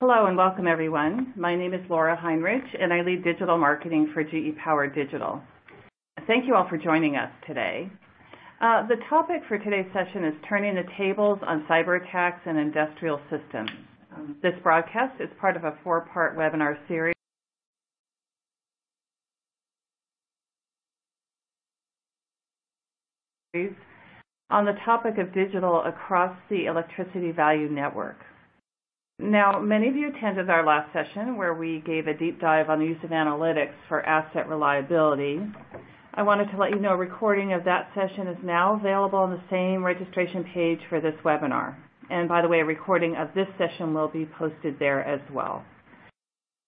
Hello, and welcome everyone. My name is Laura Heinrich, and I lead digital marketing for GE Power Digital. Thank you all for joining us today. Uh, the topic for today's session is turning the tables on cyberattacks and industrial systems. Um, this broadcast is part of a four-part webinar series on the topic of digital across the electricity value network. Now, many of you attended our last session where we gave a deep dive on the use of analytics for asset reliability. I wanted to let you know a recording of that session is now available on the same registration page for this webinar. And by the way, a recording of this session will be posted there as well.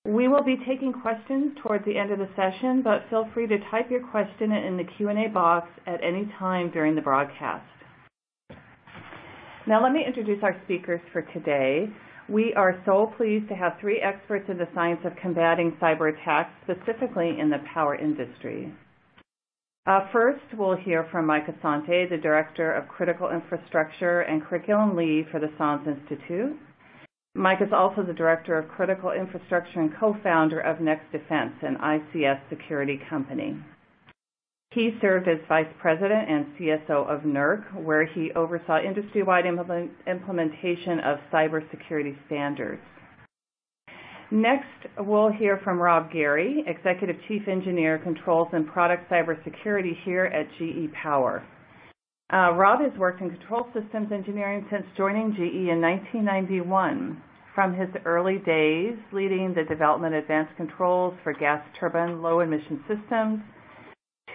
We will be taking questions towards the end of the session, but feel free to type your question in the Q&A box at any time during the broadcast. Now let me introduce our speakers for today. We are so pleased to have three experts in the science of combating cyber attacks, specifically in the power industry. Uh, first, we'll hear from Mike Assante, the Director of Critical Infrastructure and Curriculum Lead for the SANS Institute. Mike is also the Director of Critical Infrastructure and co-founder of NexDefense, an ICS security company. He served as Vice President and CSO of NERC, where he oversaw industry-wide implementation of cybersecurity standards. Next, we'll hear from Rob Gary, Executive Chief Engineer, Controls and Product Cybersecurity here at GE Power. Uh, Rob has worked in control systems engineering since joining GE in 1991. From his early days leading the development of advanced controls for gas turbine low emission systems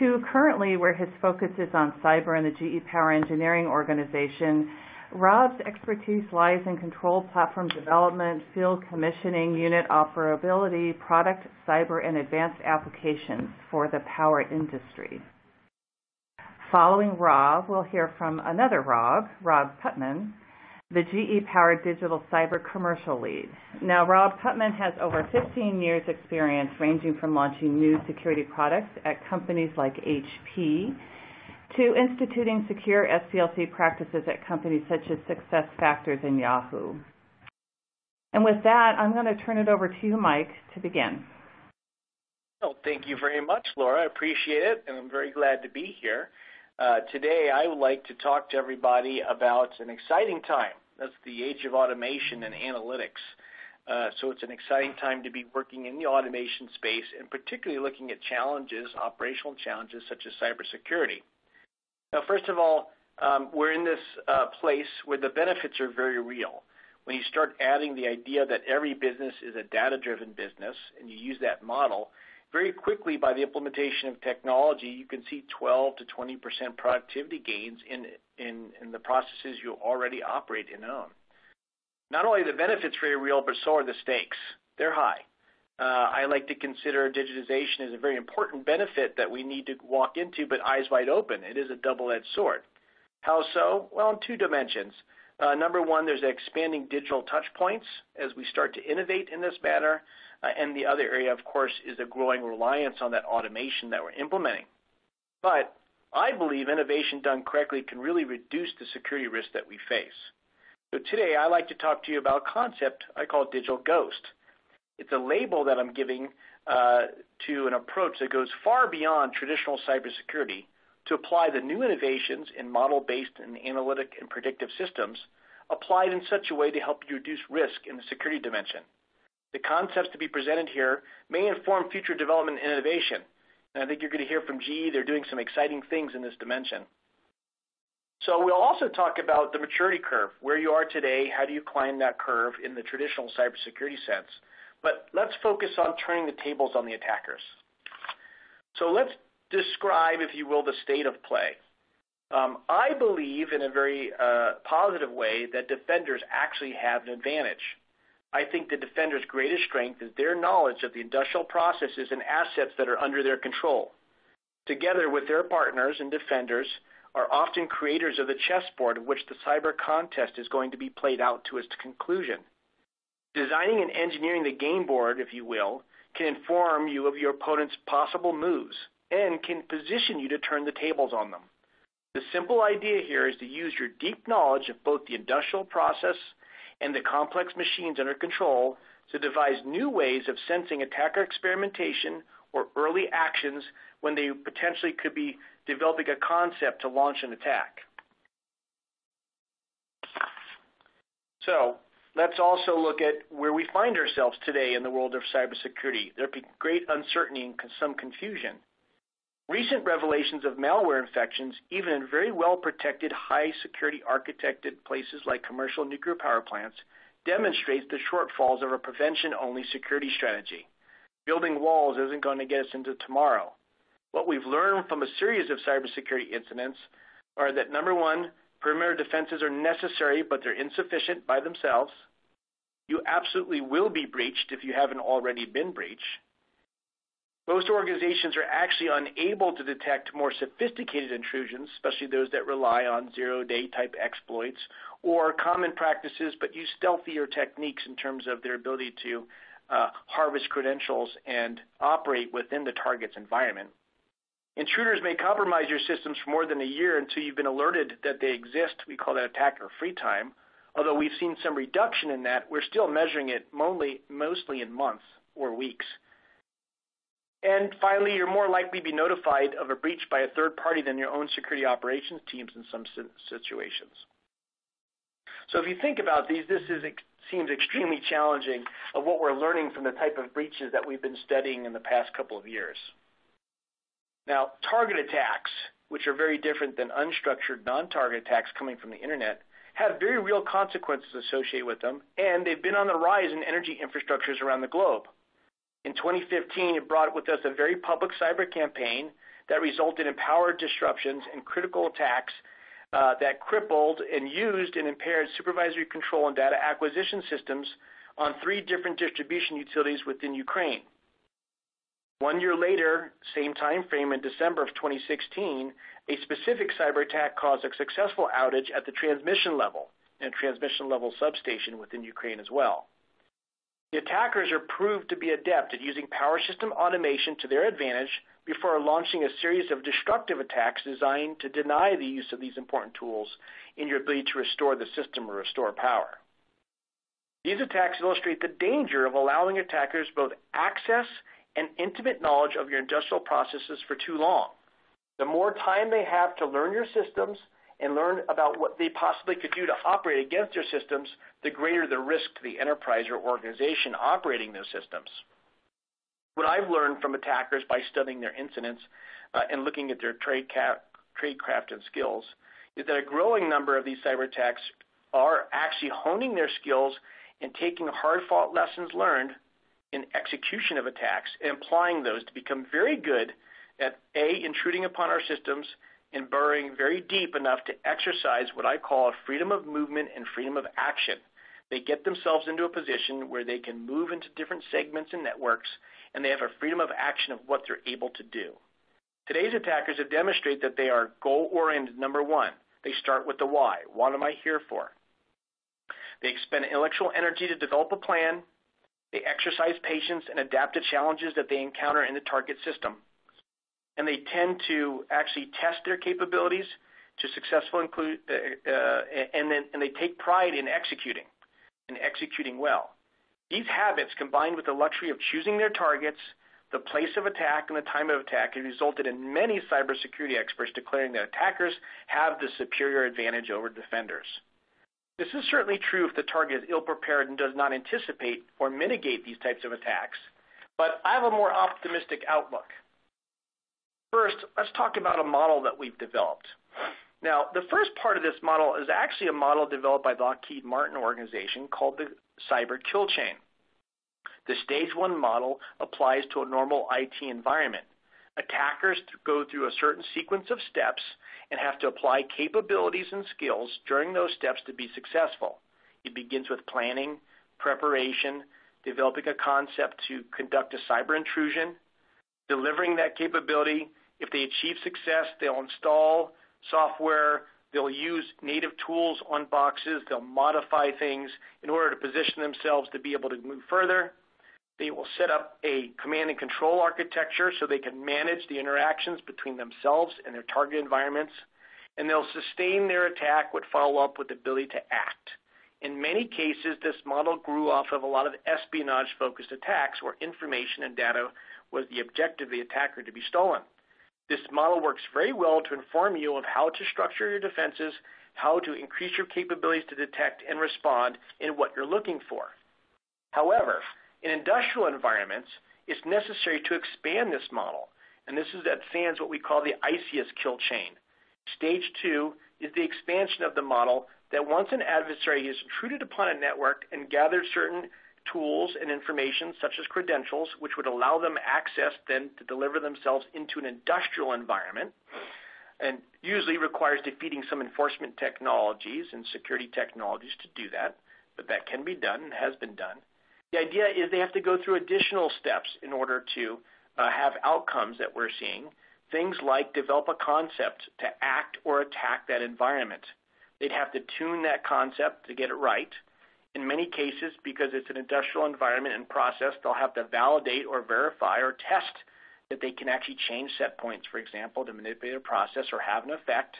to currently where his focus is on cyber and the GE Power engineering organization, Rob's expertise lies in control platform development, field commissioning, unit operability, product cyber, and advanced applications for the power industry. Following Rob, we'll hear from another Rob, Rob Putman, the GE Power Digital Cyber Commercial Lead. Now, Rob Putman has over 15 years experience ranging from launching new security products at companies like HP to instituting secure SDLC practices at companies such as SuccessFactors and Yahoo. And with that, I'm gonna turn it over to you, Mike, to begin. Well, thank you very much, Laura. I appreciate it, and I'm very glad to be here. Uh, today, I would like to talk to everybody about an exciting time. That's the age of automation and analytics. So it's an exciting time to be working in the automation space, and particularly looking at challenges, operational challenges such as cybersecurity. Now, first of all, um, we're in this uh, place where the benefits are very real. When you start adding the idea that every business is a data-driven business, and you use that model, very quickly by the implementation of technology, you can see 12%-20% productivity gains in in the processes you already operate and own. Not only the benefits very real, but so are the stakes. They're high. Uh, I like to consider digitization as a very important benefit that we need to walk into, but eyes wide open. It is a double-edged sword. How so? Well, in two dimensions. Uh, number one, there's expanding digital touch points as we start to innovate in this manner. And the other area, of course, is a growing reliance on that automation that we're implementing. But I believe innovation done correctly can really reduce the security risk that we face. So today, I'd like to talk to you about a concept I call Digital Ghost. It's a label that I'm giving uh, to an approach that goes far beyond traditional cybersecurity to apply the new innovations in model-based and analytic and predictive systems applied in such a way to help you reduce risk in the security dimension. The concepts to be presented here may inform future development and innovation, and I think you're gonna hear from GE. They're doing some exciting things in this dimension. So we'll also talk about the maturity curve, where you are today, how do you climb that curve in the traditional cybersecurity sense. But let's focus on turning the tables on the attackers. So let's describe, if you will, the state of play. Um, I believe in a very uh, positive way that defenders actually have an advantage. I think the defenders' greatest strength is their knowledge of the industrial processes and assets that are under their control. Together with their partners and defenders are often creators of the chessboard of which the cyber contest is going to be played out to its conclusion. Designing and engineering the game board, if you will, can inform you of your opponent's possible moves and can position you to turn the tables on them. The simple idea here is to use your deep knowledge of both the industrial process and the complex machines under control to devise new ways of sensing attacker experimentation or early actions when they potentially could be developing a concept to launch an attack. So let's also look at where we find ourselves today in the world of cybersecurity. There be great uncertainty and some confusion. Recent revelations of malware infections, even in very well-protected, high-security architected places like commercial nuclear power plants, demonstrates the shortfalls of a prevention-only security strategy. Building walls isn't going to get us into tomorrow. What we've learned from a series of cybersecurity incidents are that number one, perimeter defenses are necessary, but they're insufficient by themselves. You absolutely will be breached if you haven't already been breached. Most organizations are actually unable to detect more sophisticated intrusions, especially those that rely on zero-day type exploits or common practices but use stealthier techniques in terms of their ability to uh, harvest credentials and operate within the target's environment. Intruders may compromise your systems for more than a year until you've been alerted that they exist. We call that attacker free time. Although we've seen some reduction in that, we're still measuring it mostly in months or weeks. And finally, you're more likely to be notified of a breach by a third party than your own security operations teams in some situations. So if you think about these, this is, seems extremely challenging of what we're learning from the type of breaches that we've been studying in the past couple of years. Now, target attacks, which are very different than unstructured non-target attacks coming from the internet, have very real consequences associated with them, and they've been on the rise in energy infrastructures around the globe. In 2015, it brought with us a very public cyber campaign that resulted in power disruptions and critical attacks uh, that crippled and used and impaired supervisory control and data acquisition systems on three different distribution utilities within Ukraine. One year later, same time frame in December of 2016, a specific cyber attack caused a successful outage at the transmission level and transmission level substation within Ukraine as well. The attackers are proved to be adept at using power system automation to their advantage before launching a series of destructive attacks designed to deny the use of these important tools in your ability to restore the system or restore power. These attacks illustrate the danger of allowing attackers both access and intimate knowledge of your industrial processes for too long. The more time they have to learn your systems and learn about what they possibly could do to operate against your systems, the greater the risk to the enterprise or organization operating those systems. What I've learned from attackers by studying their incidents uh, and looking at their trade, trade craft and skills is that a growing number of these cyber attacks are actually honing their skills and taking hard-fought lessons learned in execution of attacks and applying those to become very good at A, intruding upon our systems and burrowing very deep enough to exercise what I call a freedom of movement and freedom of action. They get themselves into a position where they can move into different segments and networks, and they have a freedom of action of what they're able to do. Today's attackers have demonstrated that they are goal-oriented, number one. They start with the why. What am I here for? They expend intellectual energy to develop a plan. They exercise patience and adapt to challenges that they encounter in the target system and they tend to actually test their capabilities to successfully include, uh, uh, and then and they take pride in executing, and executing well. These habits, combined with the luxury of choosing their targets, the place of attack, and the time of attack, have resulted in many cybersecurity experts declaring that attackers have the superior advantage over defenders. This is certainly true if the target is ill-prepared and does not anticipate or mitigate these types of attacks. But I have a more optimistic outlook. First, let's talk about a model that we've developed. Now, the first part of this model is actually a model developed by the Lockheed Martin organization called the Cyber Kill Chain. The stage one model applies to a normal IT environment. Attackers go through a certain sequence of steps and have to apply capabilities and skills during those steps to be successful. It begins with planning, preparation, developing a concept to conduct a cyber intrusion, delivering that capability, if they achieve success, they'll install software, they'll use native tools on boxes, they'll modify things in order to position themselves to be able to move further. They will set up a command and control architecture so they can manage the interactions between themselves and their target environments. And they'll sustain their attack with follow up with the ability to act In many cases, this model grew off of a lot of espionage-focused attacks where information and data was the objective of the attacker to be stolen. This model works very well to inform you of how to structure your defenses, how to increase your capabilities to detect and respond in what you're looking for. However, in industrial environments, it's necessary to expand this model, and this is at SANS what we call the ICS kill chain. Stage two is the expansion of the model that once an adversary has intruded upon a network and gathered certain tools and information such as credentials, which would allow them access then to deliver themselves into an industrial environment, and usually requires defeating some enforcement technologies and security technologies to do that, but that can be done and has been done. The idea is they have to go through additional steps in order to uh, have outcomes that we're seeing. Things like develop a concept to act or attack that environment. They'd have to tune that concept to get it right. In many cases, because it's an industrial environment and process, they'll have to validate or verify or test that they can actually change set points, for example, to manipulate a process or have an effect.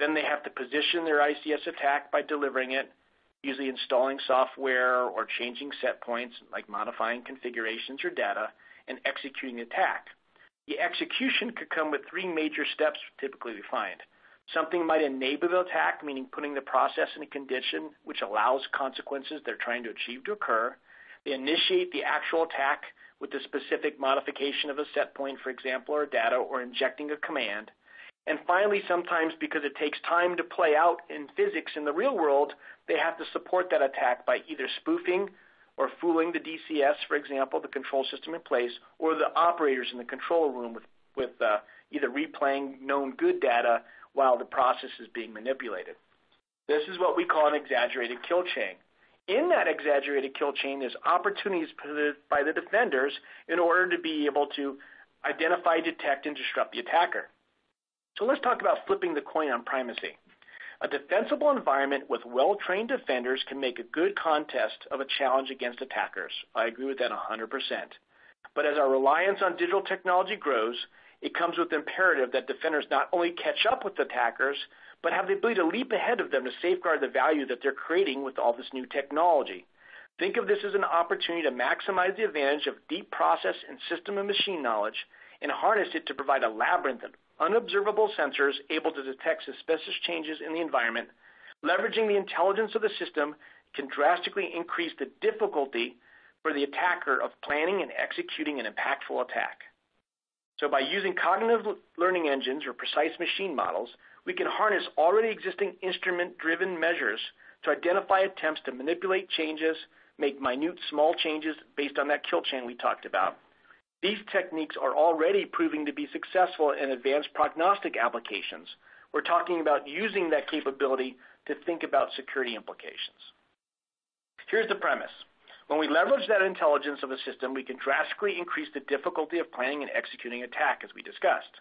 Then they have to position their ICS attack by delivering it, usually installing software or changing set points, like modifying configurations or data, and executing the attack. The execution could come with three major steps typically we find. Something might enable the attack, meaning putting the process in a condition which allows consequences they're trying to achieve to occur. They initiate the actual attack with the specific modification of a set point, for example, or data, or injecting a command. And finally, sometimes because it takes time to play out in physics in the real world, they have to support that attack by either spoofing or fooling the DCS, for example, the control system in place, or the operators in the control room with, with uh, either replaying known good data while the process is being manipulated. This is what we call an exaggerated kill chain. In that exaggerated kill chain, there's opportunities by the defenders in order to be able to identify, detect, and disrupt the attacker. So let's talk about flipping the coin on primacy. A defensible environment with well-trained defenders can make a good contest of a challenge against attackers. I agree with that 100%. But as our reliance on digital technology grows, it comes with the imperative that defenders not only catch up with attackers, but have the ability to leap ahead of them to safeguard the value that they're creating with all this new technology. Think of this as an opportunity to maximize the advantage of deep process and system and machine knowledge and harness it to provide a labyrinth of unobservable sensors able to detect suspicious changes in the environment, leveraging the intelligence of the system can drastically increase the difficulty for the attacker of planning and executing an impactful attack. So by using cognitive learning engines or precise machine models, we can harness already existing instrument-driven measures to identify attempts to manipulate changes, make minute small changes based on that kill chain we talked about, these techniques are already proving to be successful in advanced prognostic applications. We're talking about using that capability to think about security implications. Here's the premise. When we leverage that intelligence of a system, we can drastically increase the difficulty of planning and executing attack, as we discussed.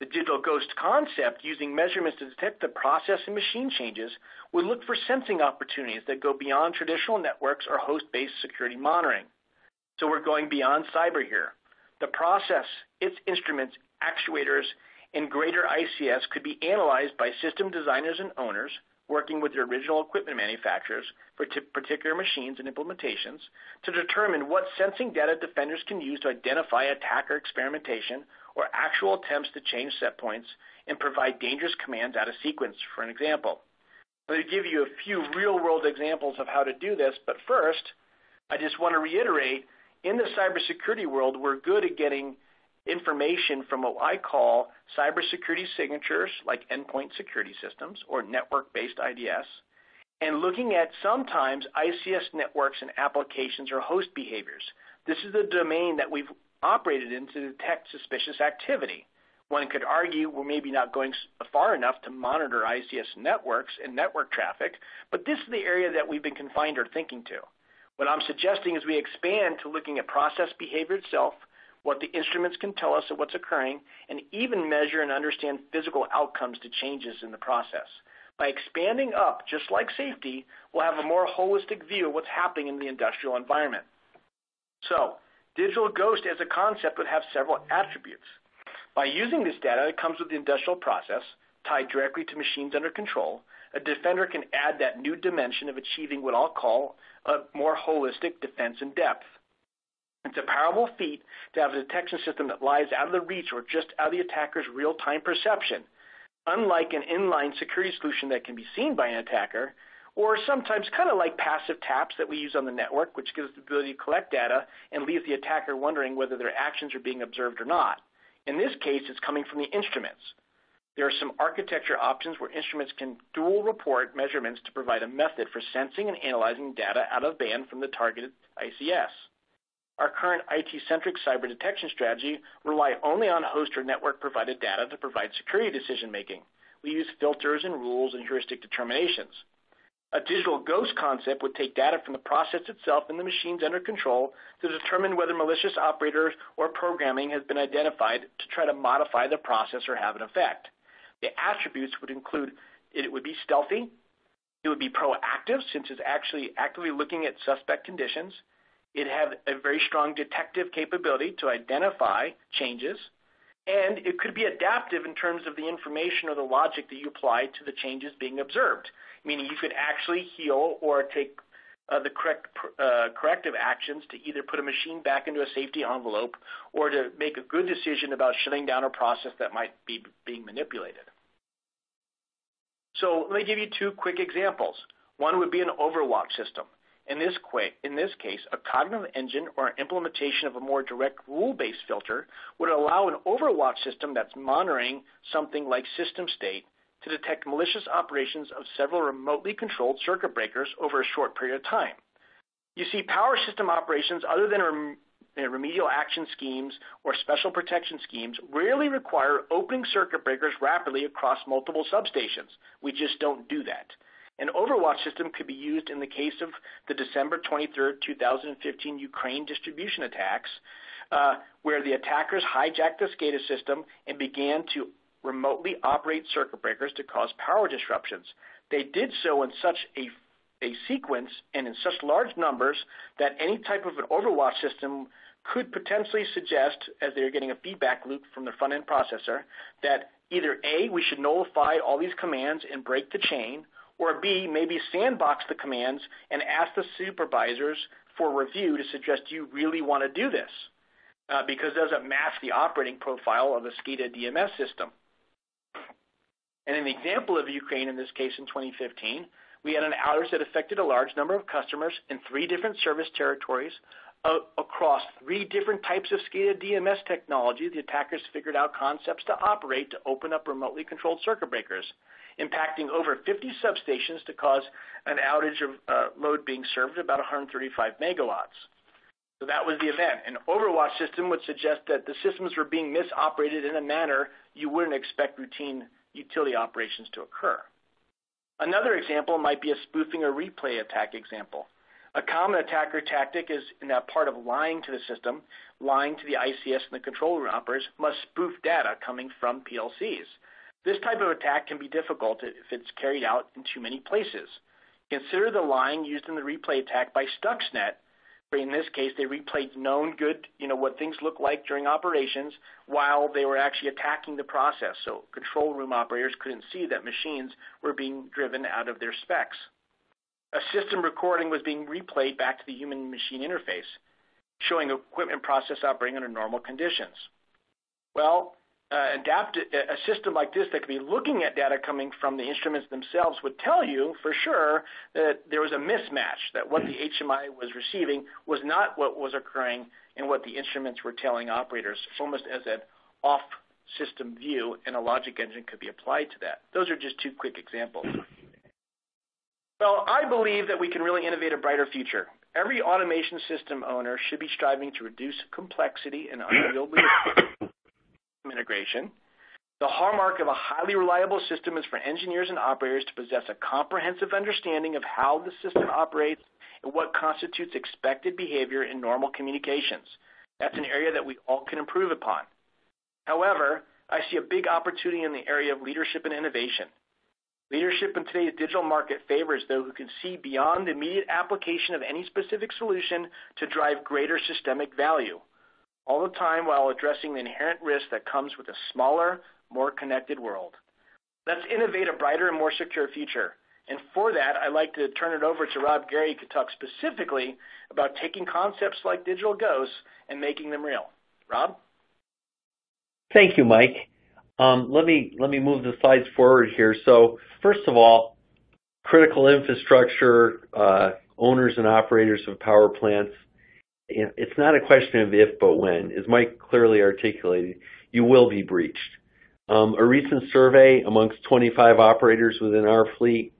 The digital ghost concept, using measurements to detect the process and machine changes, would look for sensing opportunities that go beyond traditional networks or host-based security monitoring. So we're going beyond cyber here. The process, its instruments, actuators, and greater ICS could be analyzed by system designers and owners working with the original equipment manufacturers for particular machines and implementations to determine what sensing data defenders can use to identify attacker experimentation or actual attempts to change set points and provide dangerous commands out of sequence, for an example. Let me give you a few real-world examples of how to do this, but first, I just want to reiterate in the cybersecurity world, we're good at getting information from what I call cybersecurity signatures, like endpoint security systems or network-based IDS, and looking at sometimes ICS networks and applications or host behaviors. This is the domain that we've operated in to detect suspicious activity. One could argue we're maybe not going far enough to monitor ICS networks and network traffic, but this is the area that we've been confined our thinking to. What I'm suggesting is we expand to looking at process behavior itself, what the instruments can tell us of what's occurring, and even measure and understand physical outcomes to changes in the process. By expanding up, just like safety, we'll have a more holistic view of what's happening in the industrial environment. So, digital ghost as a concept would have several attributes. By using this data, it comes with the industrial process, tied directly to machines under control, a defender can add that new dimension of achieving what I'll call a more holistic defense in depth. It's a powerful feat to have a detection system that lies out of the reach or just out of the attacker's real-time perception. Unlike an inline security solution that can be seen by an attacker, or sometimes kind of like passive taps that we use on the network, which gives the ability to collect data and leaves the attacker wondering whether their actions are being observed or not. In this case, it's coming from the instruments. There are some architecture options where instruments can dual report measurements to provide a method for sensing and analyzing data out of band from the targeted ICS. Our current IT-centric cyber detection strategy rely only on host or network provided data to provide security decision making. We use filters and rules and heuristic determinations. A digital ghost concept would take data from the process itself and the machines under control to determine whether malicious operators or programming has been identified to try to modify the process or have an effect. The attributes would include it would be stealthy, it would be proactive since it's actually actively looking at suspect conditions, it have a very strong detective capability to identify changes, and it could be adaptive in terms of the information or the logic that you apply to the changes being observed meaning you could actually heal or take uh, the correct uh, corrective actions to either put a machine back into a safety envelope or to make a good decision about shutting down a process that might be being manipulated. So let me give you two quick examples. One would be an overwatch system. In this, in this case, a cognitive engine or an implementation of a more direct rule-based filter would allow an overwatch system that's monitoring something like system state to detect malicious operations of several remotely controlled circuit breakers over a short period of time. You see, power system operations other than rem remedial action schemes or special protection schemes rarely require opening circuit breakers rapidly across multiple substations. We just don't do that. An Overwatch system could be used in the case of the December 23, 2015 Ukraine distribution attacks, uh, where the attackers hijacked the SCADA system and began to remotely operate circuit breakers to cause power disruptions. They did so in such a, a sequence and in such large numbers that any type of an overwatch system could potentially suggest, as they're getting a feedback loop from the front end processor, that either A, we should nullify all these commands and break the chain, or B, maybe sandbox the commands and ask the supervisors for review to suggest you really want to do this? Uh, because it doesn't match the operating profile of a SCADA DMS system. And in the example of Ukraine in this case in 2015, we had an outage that affected a large number of customers in three different service territories uh, across three different types of SCADA DMS technology. The attackers figured out concepts to operate to open up remotely controlled circuit breakers, impacting over 50 substations to cause an outage of uh, load being served about 135 megawatts. So that was the event. An Overwatch system would suggest that the systems were being misoperated in a manner you wouldn't expect routine utility operations to occur. Another example might be a spoofing or replay attack example. A common attacker tactic is in that part of lying to the system, lying to the ICS and the control room operators must spoof data coming from PLCs. This type of attack can be difficult if it's carried out in too many places. Consider the lying used in the replay attack by Stuxnet where in this case, they replayed known good, you know, what things look like during operations while they were actually attacking the process. So control room operators couldn't see that machines were being driven out of their specs. A system recording was being replayed back to the human machine interface, showing equipment process operating under normal conditions. Well, Uh, adapt a system like this that could be looking at data coming from the instruments themselves would tell you for sure that there was a mismatch, that what the HMI was receiving was not what was occurring and what the instruments were telling operators, almost as an off system view, and a logic engine could be applied to that. Those are just two quick examples. Well, I believe that we can really innovate a brighter future. Every automation system owner should be striving to reduce complexity and unwieldy integration. The hallmark of a highly reliable system is for engineers and operators to possess a comprehensive understanding of how the system operates and what constitutes expected behavior in normal communications. That's an area that we all can improve upon. However, I see a big opportunity in the area of leadership and innovation. Leadership in today's digital market favors those who can see beyond the immediate application of any specific solution to drive greater systemic value all the time while addressing the inherent risk that comes with a smaller, more connected world. Let's innovate a brighter and more secure future. And for that, I'd like to turn it over to Rob Gary to talk specifically about taking concepts like digital ghosts and making them real. Rob? Thank you, Mike. Um, let me let me move the slides forward here. So first of all, critical infrastructure uh, owners and operators of power plants. It's not a question of if, but when. As Mike clearly articulated, you will be breached. Um, a recent survey amongst 25 operators within our fleet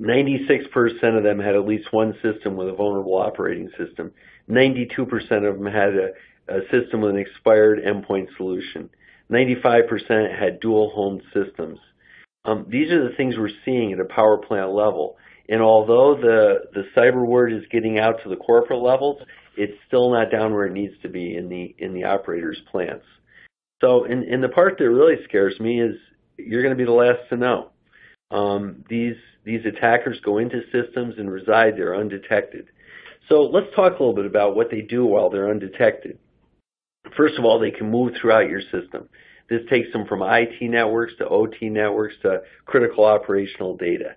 96% of them had at least one system with a vulnerable operating system. 92% of them had a, a system with an expired endpoint solution. 95% had dual home systems. Um, these are the things we're seeing at a power plant level. And although the, the cyber word is getting out to the corporate levels, it's still not down where it needs to be in the in the operators' plants. So, in, in the part that really scares me is you're going to be the last to know. Um, these these attackers go into systems and reside there undetected. So let's talk a little bit about what they do while they're undetected. First of all, they can move throughout your system. This takes them from IT networks to OT networks to critical operational data.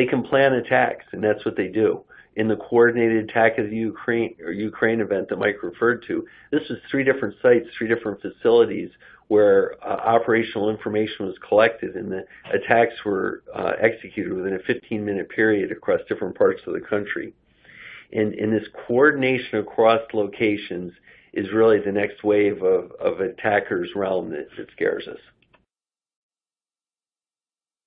They can plan attacks, and that's what they do. In the coordinated attack of the Ukraine or Ukraine event that Mike referred to, this was three different sites, three different facilities where uh, operational information was collected and the attacks were uh, executed within a 15 minute period across different parts of the country. And, and this coordination across locations is really the next wave of, of attackers' realm that, that scares us.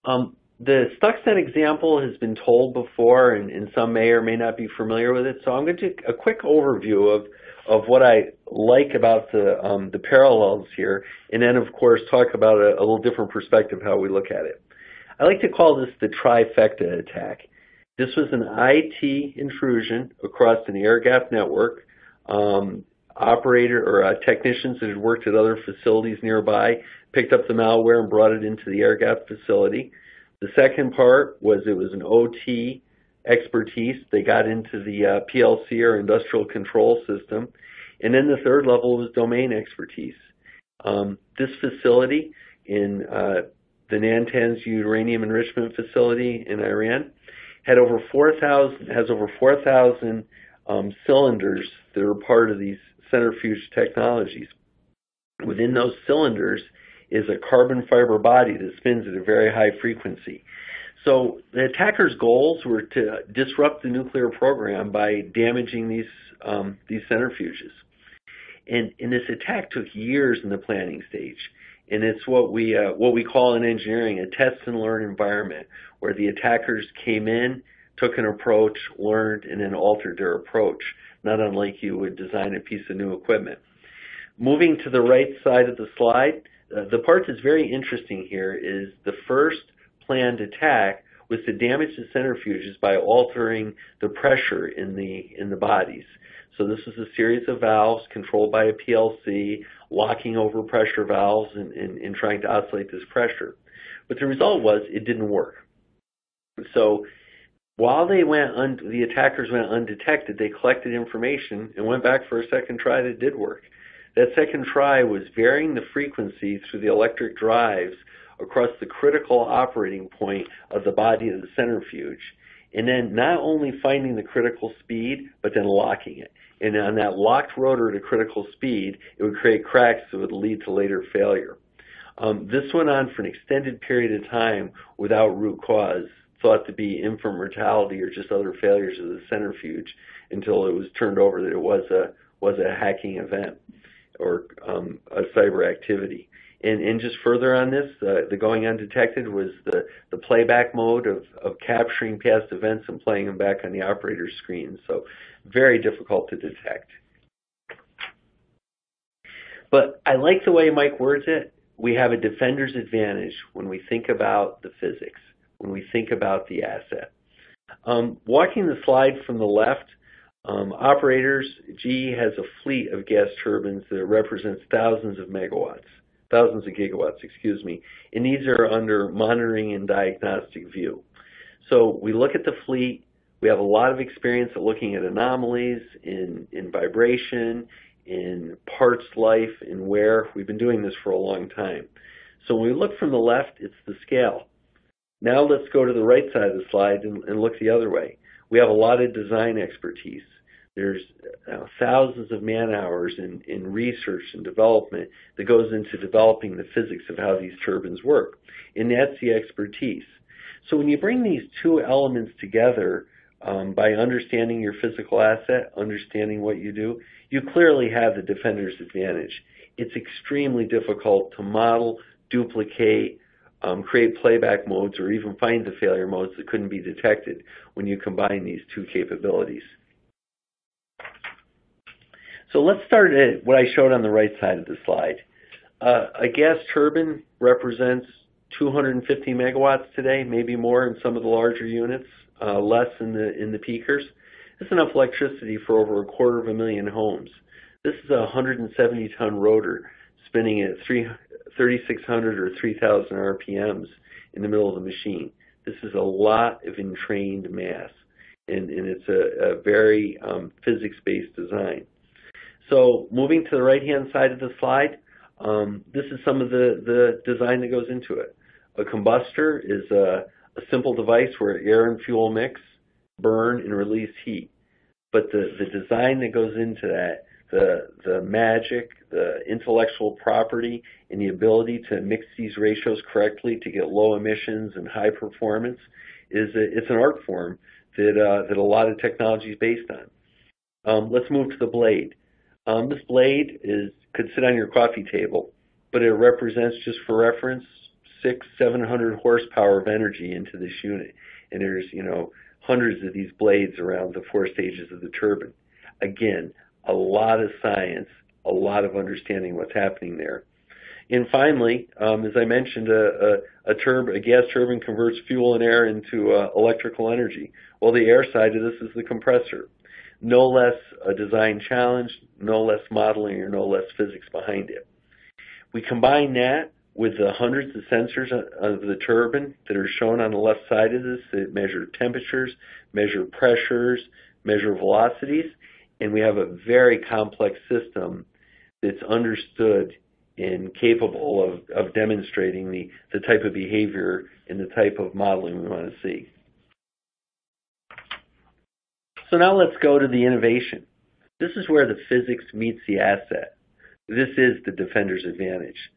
Um, the Stuxnet example has been told before, and, and, some may or may not be familiar with it. So I'm going to a quick overview of of what I like about the um, the parallels here, and then of course talk about a, a, little different perspective how we look at it. I like to call this the trifecta attack. This was an IT intrusion across an air gap network. Um, operator or uh, technicians that had worked at other facilities nearby picked up the malware and brought it into the air gap facility. The second part was it was an OT expertise. They got into the uh, PLC or industrial control system. And then the third level was domain expertise. Um, this facility in uh, the Natanz uranium enrichment facility in Iran had over 4,000 has over 4,000 um, cylinders that are part of these centrifuge technologies. Within those cylinders is a carbon fiber body that spins at a very high frequency. So the attackers' goals were to disrupt the nuclear program by damaging these um, these centrifuges. And, and this attack took years in the planning stage. And it's what we uh, what we call in engineering a test and learn environment, where the attackers came in, took an approach, learned, and then altered their approach. Not unlike you would design a piece of new equipment. Moving to the right side of the slide, uh, the part that's very interesting here is the first planned attack was to damage the centrifuges by altering the pressure in the in the bodies. So this is a series of valves controlled by a PLC, locking over pressure valves and, and, and trying to oscillate this pressure. But the result was it didn't work. So while they went the attackers went undetected, they collected information and went back for a second try that did work. That second try was varying the frequency through the electric drives across the critical operating point of the body of the centrifuge. And then not only finding the critical speed, but then locking it. And on that locked rotor to critical speed, it would create cracks that would lead to later failure. Um, this went on for an extended period of time without root cause, thought to be infant mortality or just other failures of the centrifuge, until it was turned over that it was a was a hacking event or um, a cyber activity. And, and just further on this, uh, the going undetected was the, the playback mode of, of capturing past events and playing them back on the operator's screen. So very difficult to detect. But I like the way Mike words it. We have a defender's advantage when we think about the physics, when we think about the asset. Um, walking the slide from the left, um, operators, GE has a fleet of gas turbines that represents thousands of megawatts thousands of gigawatts, excuse me, and these are under monitoring and diagnostic view. So we look at the fleet. We have a lot of experience at looking at anomalies in, in vibration, in parts life, in wear. We've been doing this for a long time. So when we look from the left, it's the scale. Now let's go to the right side of the slide and, and look the other way. We have a lot of design expertise. There's uh, thousands of man hours in, in research and development that goes into developing the physics of how these turbines work. And that's the expertise. So when you bring these two elements together um, by understanding your physical asset, understanding what you do, you clearly have the defender's advantage. It's extremely difficult to model, duplicate, um, create playback modes, or even find the failure modes that couldn't be detected when you combine these two capabilities. So let's start at what I showed on the right side of the slide. Uh, a gas turbine represents 250 megawatts today, maybe more in some of the larger units, uh, less in the in the peakers. It's enough electricity for over a quarter of a million homes. This is a 170-ton rotor spinning at 3,600 or 3,000 RPMs in the middle of the machine. This is a lot of entrained mass, and, and it's a, a very um, physics-based design. So moving to the right-hand side of the slide, um, this is some of the, the design that goes into it. A combustor is a, a simple device where air and fuel mix, burn, and release heat. But the, the design that goes into that, the, the magic, the intellectual property, and the ability to mix these ratios correctly to get low emissions and high performance is a, it's an art form that, uh, that a lot of technology is based on. Um, let's move to the blade. Um, this blade is could sit on your coffee table, but it represents, just for reference, six, 700 horsepower of energy into this unit. And there's, you know, hundreds of these blades around the four stages of the turbine. Again, a lot of science, a lot of understanding what's happening there. And finally, um, as I mentioned, a, a, a, turb, a gas turbine converts fuel and air into uh, electrical energy. Well, the air side of this is the compressor. No less a design challenge, no less modeling, or no less physics behind it. We combine that with the hundreds of sensors of the turbine that are shown on the left side of this that measure temperatures, measure pressures, measure velocities, and we have a very complex system that's understood and capable of, of demonstrating the, the type of behavior and the type of modeling we want to see. So now let's go to the innovation. This is where the physics meets the asset. This is the defender's advantage.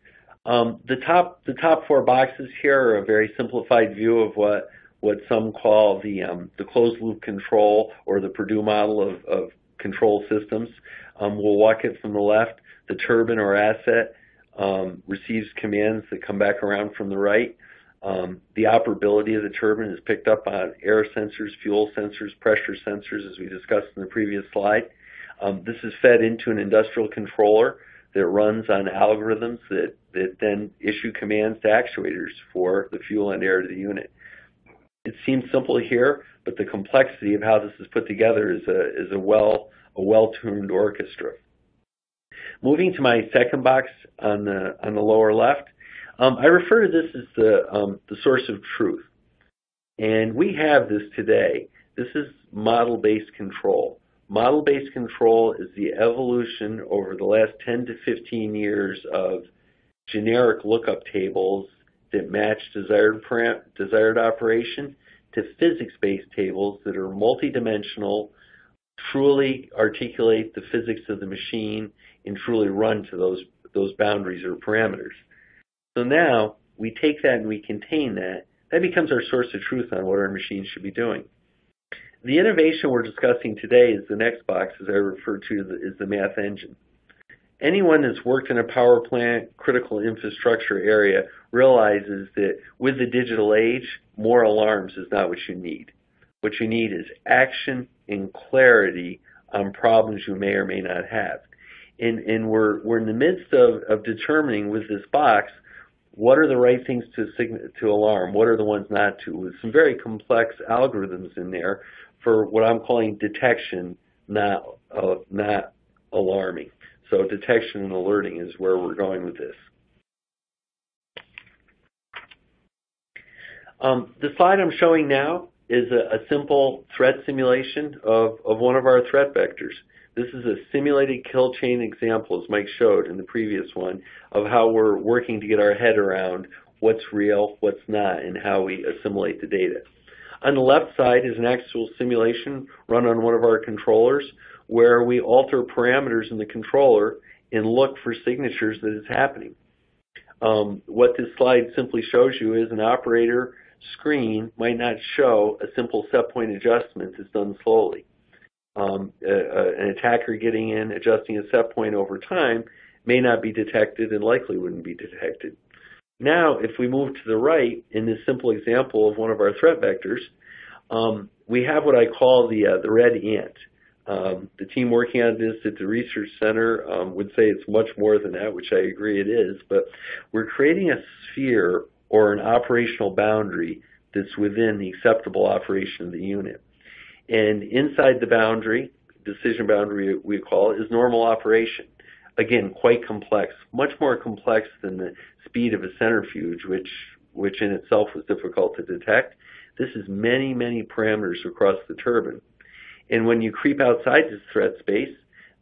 Um, the top the top four boxes here are a very simplified view of what what some call the um, the closed loop control or the Purdue model of, of control systems. Um, we'll walk it from the left. The turbine or asset um, receives commands that come back around from the right. Um, the operability of the turbine is picked up on air sensors, fuel sensors, pressure sensors, as we discussed in the previous slide. Um, this is fed into an industrial controller that runs on algorithms that, that then issue commands to actuators for the fuel and air to the unit. It seems simple here, but the complexity of how this is put together is a, is a well a well-tuned orchestra. Moving to my second box on the on the lower left, um, I refer to this as the um, the source of truth, and we have this today. This is model-based control. Model-based control is the evolution over the last 10 to 15 years of generic lookup tables that match desired, desired operation to physics-based tables that are multidimensional, truly articulate the physics of the machine, and truly run to those, those boundaries or parameters. So now we take that and we contain that. That becomes our source of truth on what our machines should be doing. The innovation we're discussing today is the next box, as I refer to is the math engine. Anyone that's worked in a power plant, critical infrastructure area realizes that with the digital age, more alarms is not what you need. What you need is action and clarity on problems you may or may not have. And, and we're, we're in the midst of, of determining with this box what are the right things to, to alarm, what are the ones not to, with some very complex algorithms in there for what I'm calling detection, not uh, not alarming. So detection and alerting is where we're going with this. Um, the slide I'm showing now is a, a, simple threat simulation of, of one of our threat vectors. This is a simulated kill chain example, as Mike showed in the previous one, of how we're working to get our head around what's real, what's not, and how we assimilate the data. On the left side is an actual simulation run on one of our controllers where we alter parameters in the controller and look for signatures that is happening. Um, what this slide simply shows you is an operator screen might not show a simple set point adjustment that's done slowly. Um, a, a, an attacker getting in, adjusting a set point over time may not be detected and likely wouldn't be detected. Now, if we move to the right, in this simple example of one of our threat vectors, um, we have what I call the, uh, the red ant. Um, the team working on this at the research center um, would say it's much more than that, which I agree it is, but we're creating a sphere or an operational boundary that's within the acceptable operation of the unit. And inside the boundary, decision boundary we call it, is normal operation. Again, quite complex, much more complex than the speed of a centrifuge, which, which in itself was difficult to detect. This is many, many parameters across the turbine. And when you creep outside this threat space,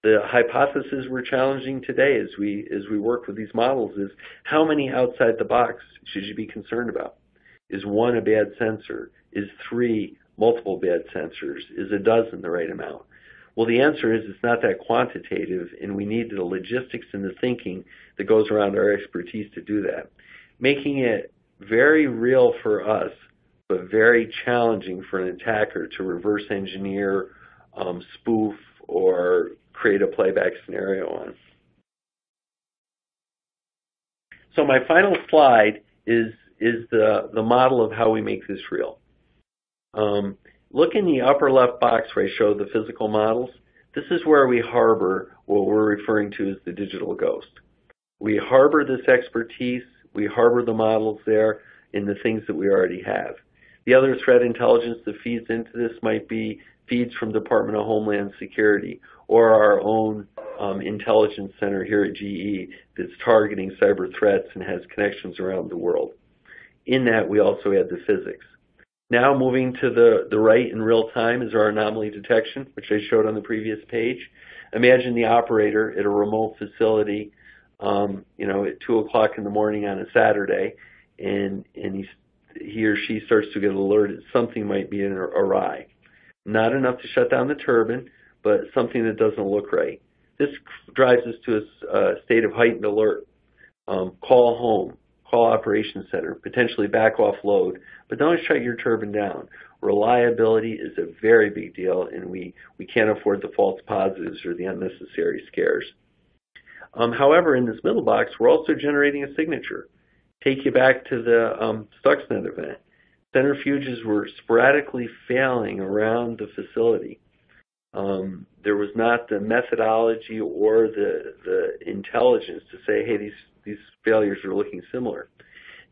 the hypothesis we're challenging today as we as we work with these models is how many outside the box should you be concerned about? Is one a bad sensor? Is three multiple bad sensors? Is a dozen the right amount? Well, the answer is it's not that quantitative, and we need the logistics and the thinking that goes around our expertise to do that. Making it very real for us but very challenging for an attacker to reverse engineer, um, spoof, or create a playback scenario on. So my final slide is, is the, the model of how we make this real. Um, look in the upper left box where I show the physical models. This is where we harbor what we're referring to as the digital ghost. We harbor this expertise, we harbor the models there in the things that we already have. The other threat intelligence that feeds into this might be feeds from Department of Homeland Security or our own um, intelligence center here at GE that's targeting cyber threats and has connections around the world. In that, we also add the physics. Now moving to the, the right in real time is our anomaly detection, which I showed on the previous page. Imagine the operator at a remote facility, um, you know, at 2 o'clock in the morning on a Saturday, and, and he's he or she starts to get alerted something might be awry. Not enough to shut down the turbine, but something that doesn't look right. This drives us to a, state of heightened alert. Um, call home, call operations center, potentially back off load, but don't shut your turbine down. Reliability is a very big deal, and we, we can't afford the false positives or the unnecessary scares. Um, however, in this middle box, we're also generating a signature take you back to the um, Stuxnet event. Centrifuges were sporadically failing around the facility. Um, there was not the methodology or the, the intelligence to say, hey, these, these failures are looking similar.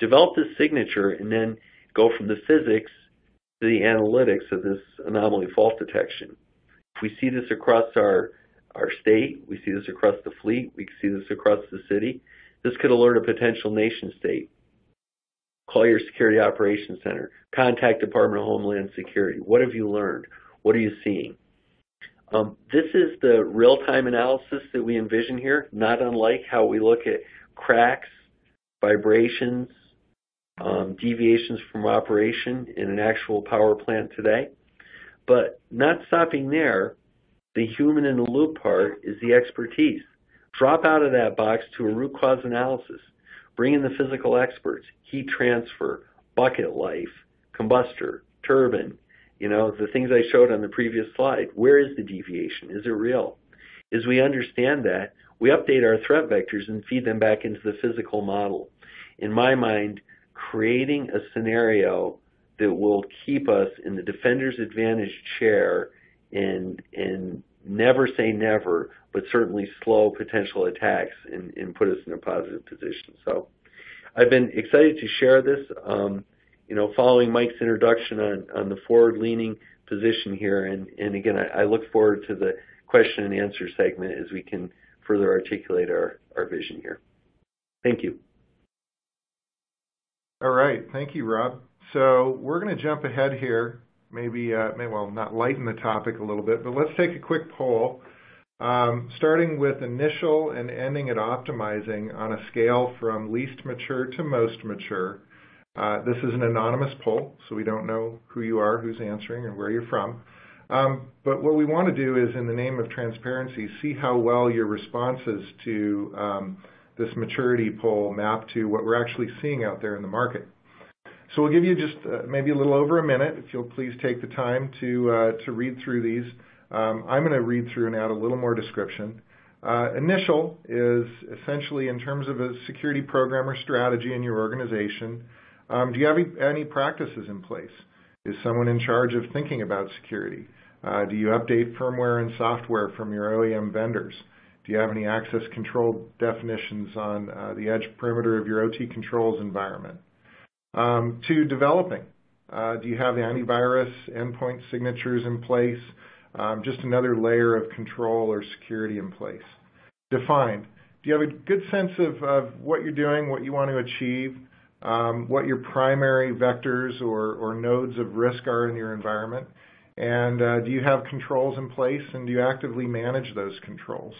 Develop this signature and then go from the physics to the analytics of this anomaly fault detection. If we see this across our, our state, we see this across the fleet, we see this across the city, this could alert a potential nation state. Call your Security Operations Center. Contact Department of Homeland Security. What have you learned? What are you seeing? Um, this is the real-time analysis that we envision here, not unlike how we look at cracks, vibrations, um, deviations from operation in an actual power plant today. But not stopping there, the human in the loop part is the expertise. Drop out of that box to a root cause analysis. Bring in the physical experts, heat transfer, bucket life, combustor, turbine, you know, the things I showed on the previous slide. Where is the deviation? Is it real? As we understand that, we update our threat vectors and feed them back into the physical model. In my mind, creating a scenario that will keep us in the defender's advantage chair and, and never say never, but certainly slow potential attacks and, and put us in a positive position. So I've been excited to share this. Um, you know, following Mike's introduction on, on the forward-leaning position here, and, and again, I, I look forward to the question and answer segment as we can further articulate our, our vision here. Thank you. All right. Thank you, Rob. So we're going to jump ahead here maybe, uh, well, not lighten the topic a little bit, but let's take a quick poll. um, starting with initial and ending at optimizing on a scale from least mature to most mature. Uh, this is an anonymous poll, so we don't know who you are, who's answering, and where you're from. Um, but what we want to do is, in the name of transparency, see how well your responses to um, this maturity poll map to what we're actually seeing out there in the market. So we'll give you just uh, maybe a little over a minute, if you'll please take the time to, uh, to read through these. Um, I'm going to read through and add a little more description. Uh, initial is essentially in terms of a security program or strategy in your organization. Um, do you have any practices in place? Is someone in charge of thinking about security? Uh, do you update firmware and software from your OEM vendors? Do you have any access control definitions on uh, the edge perimeter of your OT controls environment? Um, to developing, uh, do you have antivirus endpoint signatures in place? Um, just another layer of control or security in place. Defined, do you have a good sense of, of what you're doing, what you want to achieve, um, what your primary vectors or, or nodes of risk are in your environment? And uh, do you have controls in place and do you actively manage those controls?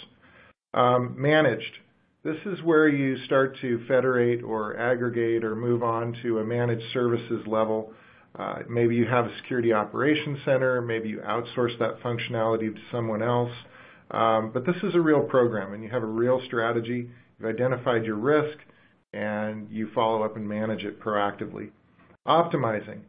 Um, managed. This is where you start to federate or aggregate or move on to a managed services level. Uh, maybe you have a security operations center, maybe you outsource that functionality to someone else. Um, but this is a real program and you have a real strategy. You've identified your risk and you follow up and manage it proactively. Optimizing.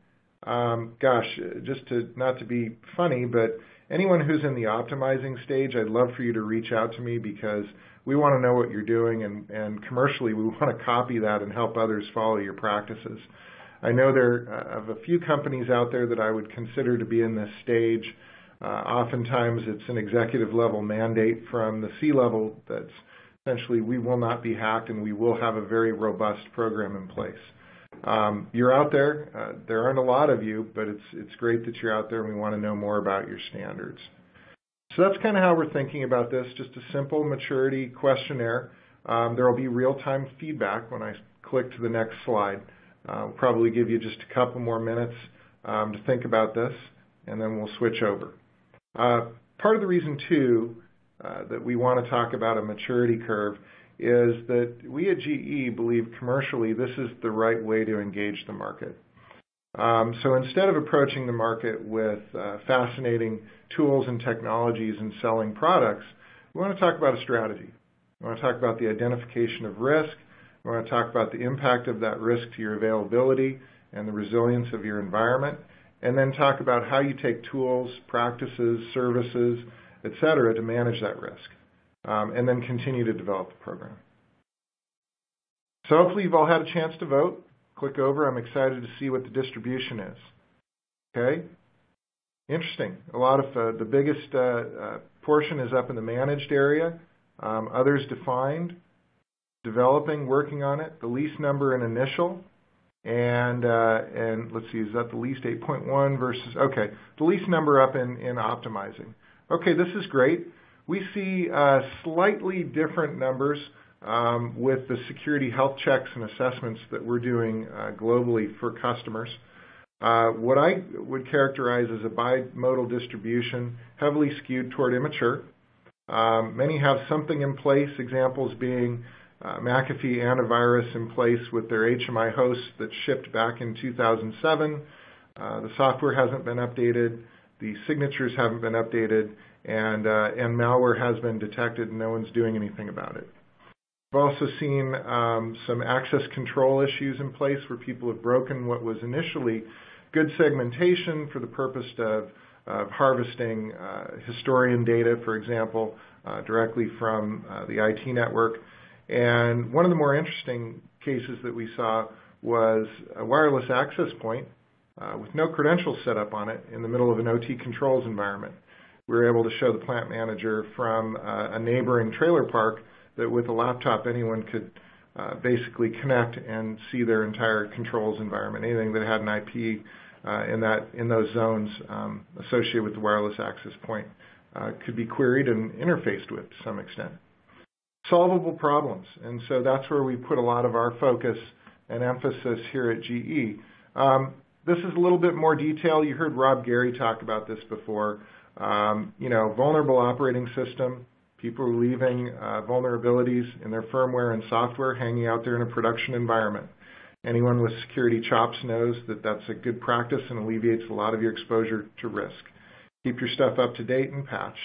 Um, gosh, just to not to be funny, but anyone who's in the optimizing stage, I'd love for you to reach out to me because we want to know what you're doing, and, and commercially, we want to copy that and help others follow your practices. I know there uh, of a few companies out there that I would consider to be in this stage. Uh, oftentimes, it's an executive level mandate from the C level that's essentially we will not be hacked and we will have a very robust program in place. Um, you're out there. Uh, there aren't a lot of you, but it's it's great that you're out there, and we want to know more about your standards. So that's kind of how we're thinking about this. Just a simple maturity questionnaire. Um, there will be real-time feedback when I click to the next slide. Uh, we'll probably give you just a couple more minutes um, to think about this, and then we'll switch over. Uh, part of the reason, too, that we want to talk about a maturity curve is that we at GE believe commercially this is the right way to engage the market. Um, so instead of approaching the market with uh, fascinating tools and technologies and selling products, we want to talk about a strategy. We want to talk about the identification of risk. We want to talk about the impact of that risk to your availability and the resilience of your environment, and then talk about how you take tools, practices, services, et cetera, to manage that risk um, and then continue to develop the program. So hopefully you've all had a chance to vote. Click over. I'm excited to see what the distribution is. Okay? Interesting. A lot of uh, the biggest uh, uh, portion is up in the managed area. Um, others defined, developing, working on it. The least number in initial, and uh, and let's see, is that the least 8.1 versus okay, the least number up in in optimizing. Okay, this is great. We see uh, slightly different numbers um, with the security health checks and assessments that we're doing uh, globally for customers. Uh, what I would characterize as a bimodal distribution, heavily skewed toward immature. Um, many have something in place, examples being uh, McAfee antivirus in place with their HMI hosts that shipped back in 2007. Uh, the software hasn't been updated. The signatures haven't been updated and, uh, and malware has been detected and no one's doing anything about it. We've also seen um, some access control issues in place where people have broken what was initially good segmentation for the purpose of, of harvesting uh, historian data, for example, uh, directly from uh, the IT network. And one of the more interesting cases that we saw was a wireless access point uh, with no credentials set up on it in the middle of an OT controls environment we were able to show the plant manager from uh, a neighboring trailer park that with a laptop anyone could uh, basically connect and see their entire controls environment. Anything that had an IP uh, in that in those zones um, associated with the wireless access point uh, could be queried and interfaced with to some extent. Solvable problems, and so that's where we put a lot of our focus and emphasis here at GE. Um, this is a little bit more detail. You heard Rob Gary talk about this before. Um, you know, vulnerable operating system, People are leaving uh, vulnerabilities in their firmware and software hanging out there in a production environment. Anyone with security chops knows that that's a good practice and alleviates a lot of your exposure to risk. Keep your stuff up to date and patched.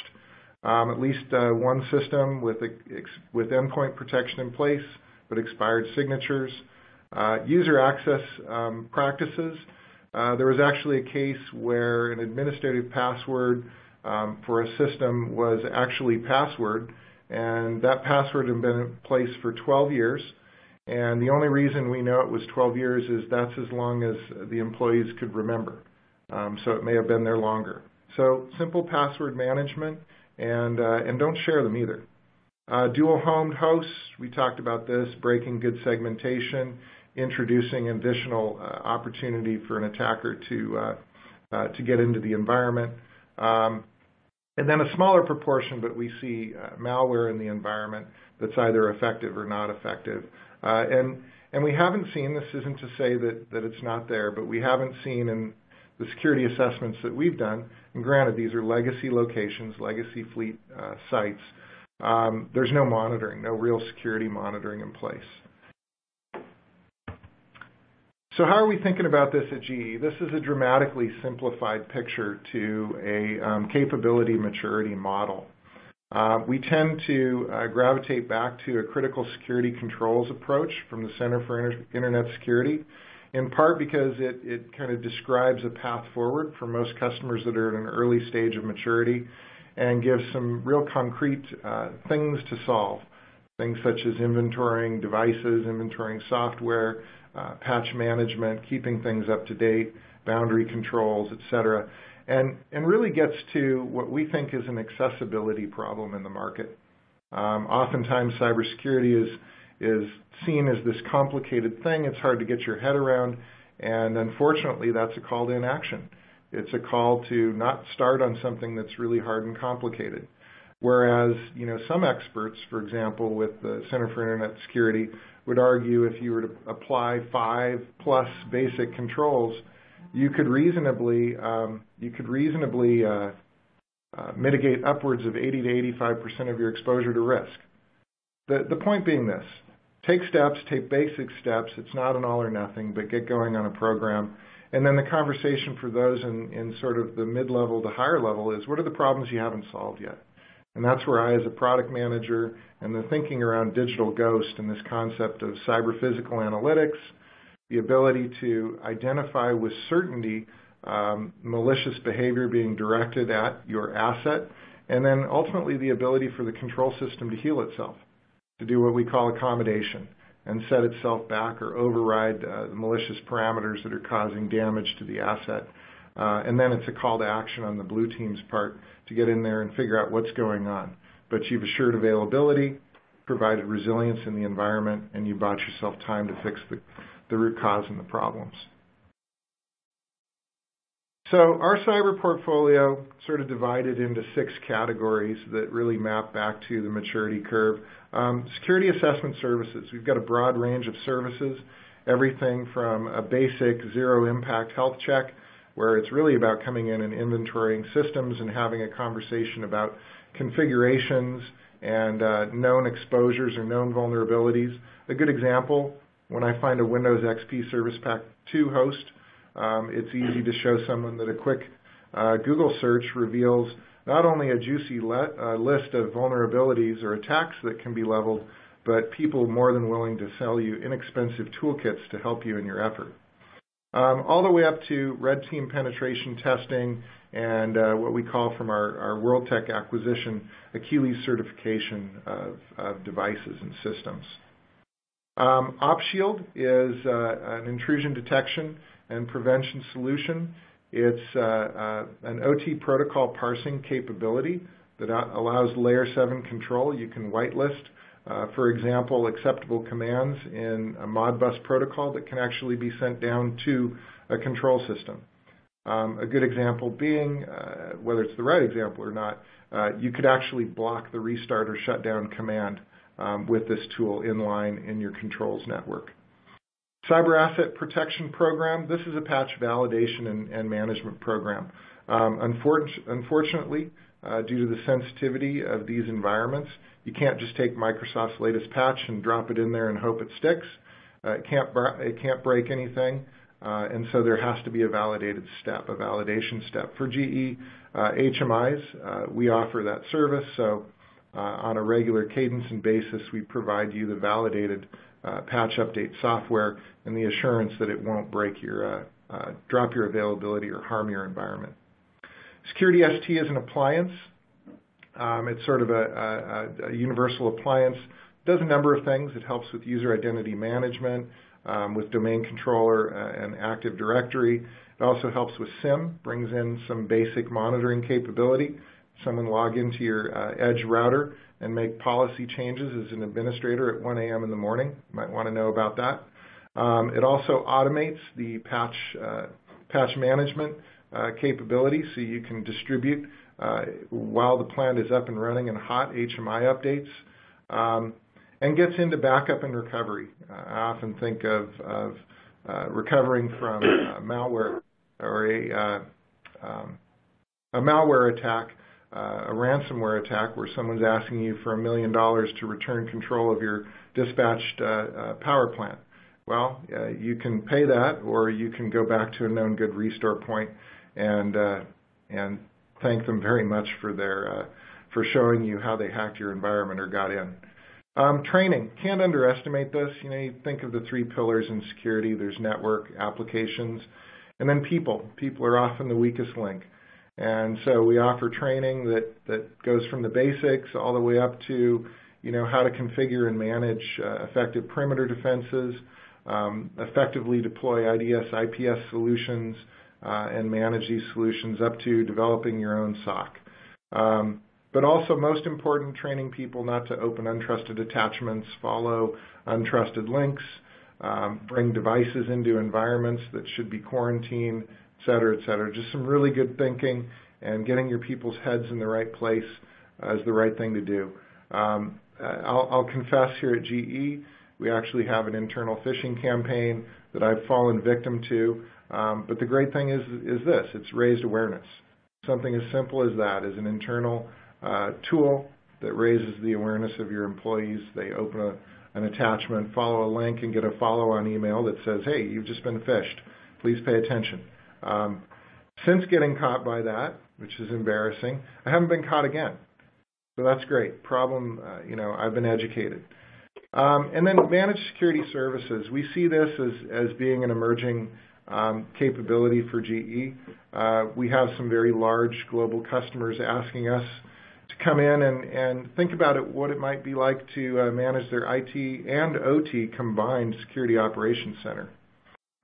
Um, at least uh, one system with, with endpoint protection in place, but expired signatures. Uh, user access um, practices. Uh, there was actually a case where an administrative password um, for a system was actually password, and that password had been in place for 12 years. And the only reason we know it was 12 years is that's as long as the employees could remember. Um, so it may have been there longer. So simple password management, and uh, and don't share them either. Uh, dual homed hosts, we talked about this, breaking good segmentation, introducing additional uh, opportunity for an attacker to uh, uh, to get into the environment. Um, and then a smaller proportion, but we see malware in the environment that's either effective or not effective. Uh, and and we haven't seen, this isn't to say that, that it's not there, but we haven't seen in the security assessments that we've done, and granted these are legacy locations, legacy fleet uh, sites, um, there's no monitoring, no real security monitoring in place. So how are we thinking about this at GE? This is a dramatically simplified picture to a um, capability maturity model. Uh, we tend to uh, gravitate back to a critical security controls approach from the Center for Inter Internet Security, in part because it, kind of describes a path forward for most customers that are at an early stage of maturity and gives some real concrete uh, things to solve. Things such as inventorying devices, inventorying software, patch management, keeping things up to date, boundary controls, et cetera, and, and really gets to what we think is an accessibility problem in the market. Um, oftentimes, cybersecurity is, is seen as this complicated thing. It's hard to get your head around, and unfortunately, that's a call to inaction. It's a call to not start on something that's really hard and complicated. Whereas, you know, some experts, for example, with the Center for Internet Security, would argue if you were to apply five plus basic controls, you could reasonably um, you could reasonably uh, uh, mitigate upwards of 80 to 85 percent of your exposure to risk. The the point being this: take steps, take basic steps. It's not an all or nothing, but get going on a program. And then the conversation for those in, in sort of the mid-level to higher level is what are the problems you haven't solved yet? And that's where I, as a product manager, and the thinking around digital ghost and this concept of cyber physical analytics, the ability to identify with certainty um, malicious behavior being directed at your asset, and then ultimately the ability for the control system to heal itself, to do what we call accommodation and set itself back or override uh, the malicious parameters that are causing damage to the asset. Uh, and then it's a call to action on the blue team's part to get in there and figure out what's going on. But you've assured availability, provided resilience in the environment, and you bought yourself time to fix the, the root cause and the problems. So our cyber portfolio sort of divided into six categories that really map back to the maturity curve. Um, security assessment services. We've got a broad range of services, everything from a basic zero impact health check where it's really about coming in and inventorying systems and having a conversation about configurations and uh, known exposures or known vulnerabilities. A good example, when I find a Windows XP Service Pack 2 host, um, it's easy to show someone that a quick uh, Google search reveals not only a juicy uh, list of vulnerabilities or attacks that can be leveled, but people more than willing to sell you inexpensive toolkits to help you in your effort all the way up to red team penetration testing and uh, what we call from our, our Wurldtech acquisition, Achilles certification of, devices and systems. Um, OpShield is uh, an intrusion detection and prevention solution. It's uh, an OT protocol parsing capability that allows layer 7 control. You can whitelist for example, acceptable commands in a Modbus protocol that can actually be sent down to a control system. Um, a good example being, uh, whether it's the right example or not, uh, you could actually block the restart or shutdown command um, with this tool inline in your controls network. Cyber Asset Protection Program, this is a patch validation and, and management program. Um, unfortunately, uh, due to the sensitivity of these environments, you can't just take Microsoft's latest patch and drop it in there and hope it sticks. Uh, it, can't it can't break anything, uh, and so there has to be a validated step, a validation step. For GE uh, HMIs, uh, we offer that service, so uh, on a regular cadence and basis, we provide you the validated uh, patch update software and the assurance that it won't break your, uh, uh, drop your availability or harm your environment. Security ST is an appliance. Um, it's sort of a, a, a, universal appliance. Does a number of things. It helps with user identity management, um, with domain controller uh, and Active Directory. It also helps with SIEM, brings in some basic monitoring capability. Someone log into your uh, Edge router and make policy changes as an administrator at 1 a.m. in the morning. You might want to know about that. Um, it also automates the patch, uh, patch management capability so you can distribute uh, while the plant is up and running and hot HMI updates. Um, and gets into backup and recovery. Uh, I often think of, uh, recovering from uh, malware or a, um, malware attack uh, a ransomware attack where someone's asking you for a million dollars to return control of your dispatched uh, uh, power plant. Well, uh, you can pay that, or you can go back to a known good restore point and uh, and thank them very much for their uh, for showing you how they hacked your environment or got in. Um, training can't underestimate this. You know, you think of the three pillars in security. There's network, applications, and then people. People are often the weakest link. And so we offer training that, that goes from the basics all the way up to, you know, how to configure and manage uh, effective perimeter defenses, um, effectively deploy IDS, IPS solutions, and manage these solutions up to developing your own SOC. Um, but also, most important, training people not to open untrusted attachments, follow untrusted links, um, bring devices into environments that should be quarantined, et cetera, et cetera. Just some really good thinking and getting your people's heads in the right place uh, is the right thing to do. Um, I'll, I'll confess here at GE, we actually have an internal phishing campaign that I've fallen victim to. Um, but the great thing is, is this, it's raised awareness. Something as simple as that is an internal uh, tool that raises the awareness of your employees. They open a, an attachment, follow a link, and get a follow-on email that says, hey, you've just been phished. Please pay attention. Um, since getting caught by that, which is embarrassing, I haven't been caught again. So that's great. Problem, uh, you know, I've been educated. Um, and then managed security services. We see this as, as being an emerging capability for GE. Uh, we have some very large global customers asking us to come in and, think about it, what it might be like to uh, manage their IT and OT combined security operations center.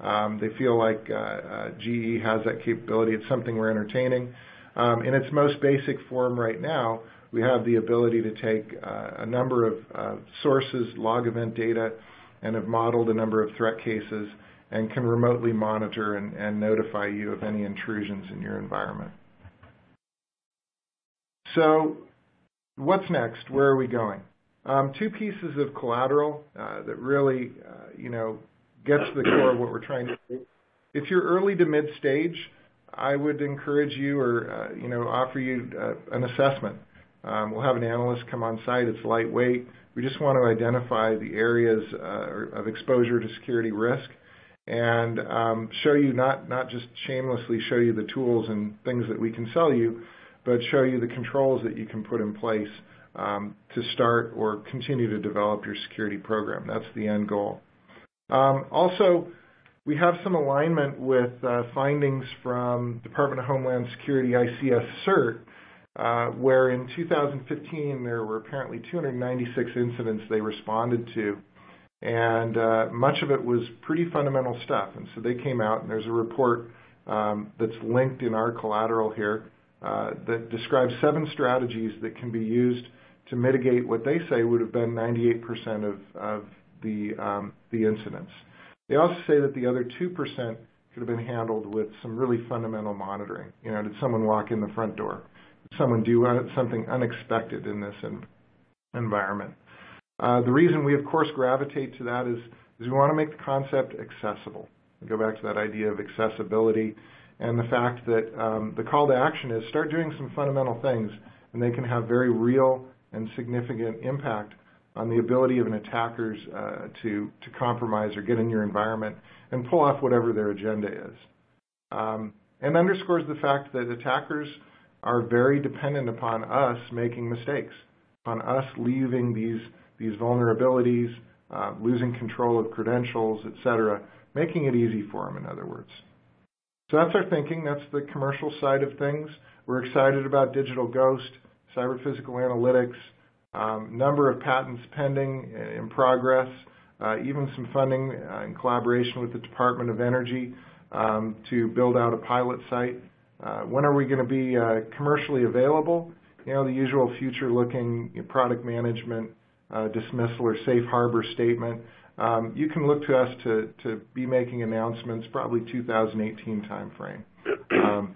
Um, they feel like uh, GE has that capability. It's something we're entertaining. Um, in its most basic form right now, we have the ability to take a number of sources, log event data, and have modeled a number of threat cases and can remotely monitor and, and notify you of any intrusions in your environment. So what's next? Where are we going? Um, two pieces of collateral uh, that really, uh, you know, gets to the core of what we're trying to do. If you're early to mid stage, I would encourage you or uh, you know offer you uh, an assessment. Um, we'll have an analyst come on site. It's lightweight. We just want to identify the areas uh, of exposure to security risk and um, show you not not just shamelessly show you the tools and things that we can sell you, but show you the controls that you can put in place um, to start or continue to develop your security program. That's the end goal. Um, also, we have some alignment with uh, findings from Department of Homeland Security ICS CERT, uh, where in 2015 there were apparently 296 incidents they responded to. And uh, much of it was pretty fundamental stuff. And so they came out, and there's a report um, that's linked in our collateral here uh, that describes seven strategies that can be used to mitigate what they say would have been 98% of, of the, um, the incidents. They also say that the other 2% could have been handled with some really fundamental monitoring. You know, did someone walk in the front door? Did someone do something unexpected in this environment? Uh, the reason we, of course, gravitate to that is is we want to make the concept accessible. We go back to that idea of accessibility and the fact that um, the call to action is start doing some fundamental things, and they can have very real and significant impact on the ability of an attackers uh, to, to compromise or get in your environment and pull off whatever their agenda is. Um, and underscores the fact that attackers are very dependent upon us making mistakes, upon us leaving these, these vulnerabilities, uh, losing control of credentials, et cetera, making it easy for them, in other words. So that's our thinking. That's the commercial side of things. We're excited about Digital Ghost, cyber physical analytics, um, number of patents pending in progress, uh, even some funding uh, in collaboration with the Department of Energy um, to build out a pilot site. Uh, when are we going to be uh, commercially available? You know, the usual future-looking product management uh, dismissal or safe harbor statement. Um, you can look to us to, to be making announcements probably 2018 timeframe. Um,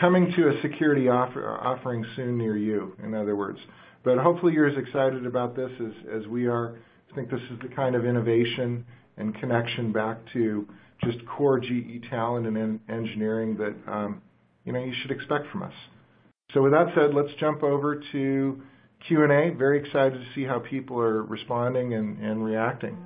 coming to a security offer, offering soon near you, in other words. But hopefully you're as excited about this as, as we are. I think this is the kind of innovation and connection back to just core GE talent and en engineering that um, you know you should expect from us. So with that said, let's jump over to Q&A. Very excited to see how people are responding and, and reacting.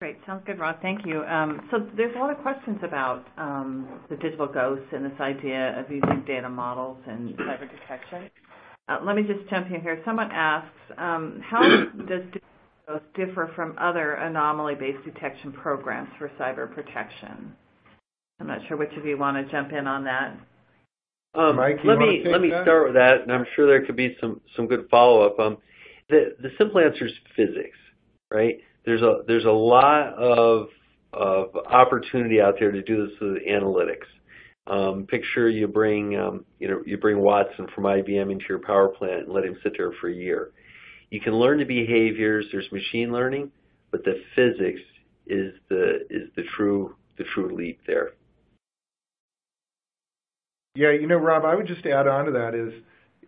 Great. Sounds good, Rod. Thank you. Um, so there's a lot of questions about um, the digital ghosts and this idea of using data models and cyber detection. Uh, let me just jump in here. Someone asks, um, how does digital ghosts differ from other anomaly-based detection programs for cyber protection? I'm not sure which of you want to jump in on that. Um, Mike, let me let me start with that, and I'm sure there could be some some good follow up. Um, the the simple answer is physics, right? There's a there's a lot of of opportunity out there to do this with analytics. Um, picture you bring um, you know you bring Watson from IBM into your power plant and let him sit there for a year. You can learn the behaviors. There's machine learning, but the physics is the is the true the true leap there. Yeah, you know, Rob, I would just add on to that is,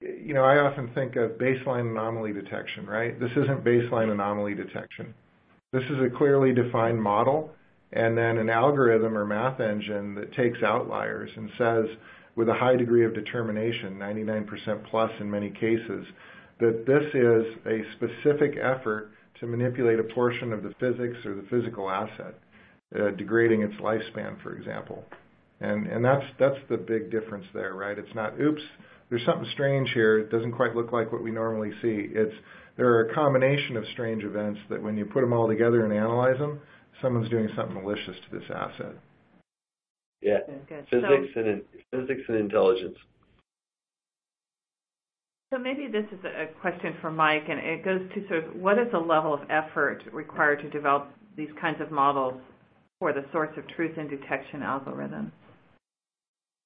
you know, I often think of baseline anomaly detection, right? This isn't baseline anomaly detection. This is a clearly defined model and then an algorithm or math engine that takes outliers and says with a high degree of determination, 99% plus in many cases, that this is a specific effort to manipulate a portion of the physics or the physical asset, uh, degrading its lifespan, for example. And, and that's, that's the big difference there, right? It's not, oops, there's something strange here. It doesn't quite look like what we normally see. It's, there are a combination of strange events that when you put them all together and analyze them, someone's doing something malicious to this asset. Yeah, physics so, and physics and intelligence. So maybe this is a question for Mike, and it goes to sort of what is the level of effort required to develop these kinds of models for the source of truth and detection algorithms?